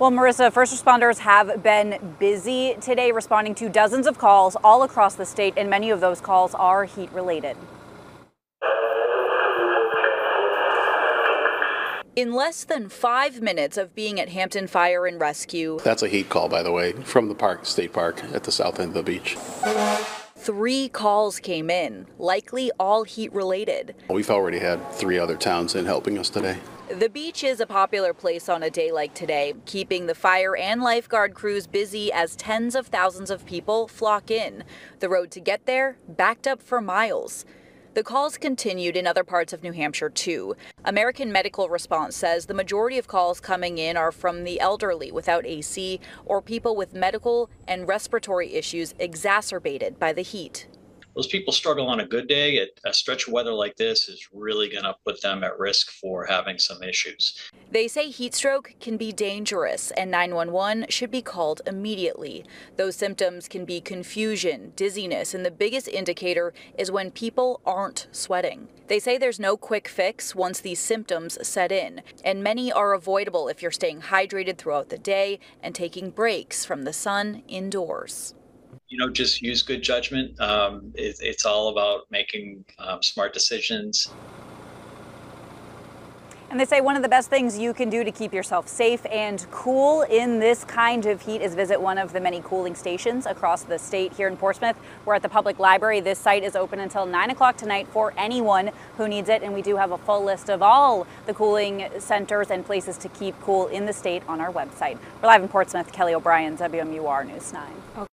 Well, Marissa, first responders have been busy today responding to dozens of calls all across the state, and many of those calls are heat related. In less than five minutes of being at Hampton Fire and Rescue, That's a heat call, by the way, from the park, state park at the south end of the beach. Three calls came in, likely all heat related. We've already had three other towns in helping us today. The beach is a popular place on a day like today, keeping the fire and lifeguard crews busy as tens of thousands of people flock in. The road to get there backed up for miles. The calls continued in other parts of New Hampshire too. American Medical Response says the majority of calls coming in are from the elderly without AC or people with medical and respiratory issues exacerbated by the heat. Those people struggle on a good day. A, a stretch of weather like this is really going to put them at risk for having some issues. They say heat stroke can be dangerous and 911 should be called immediately. Those symptoms can be confusion, dizziness, and the biggest indicator is when people aren't sweating. They say there's no quick fix once these symptoms set in, and many are avoidable if you're staying hydrated throughout the day and taking breaks from the sun indoors. You know, just use good judgment. Um, it, it's all about making um, smart decisions. And they say one of the best things you can do to keep yourself safe and cool in this kind of heat is visit one of the many cooling stations across the state here in Portsmouth. We're at the public library. This site is open until 9 o'clock tonight for anyone who needs it. And we do have a full list of all the cooling centers and places to keep cool in the state on our website. We're live in Portsmouth. Kelly O'Brien, WMUR News 9.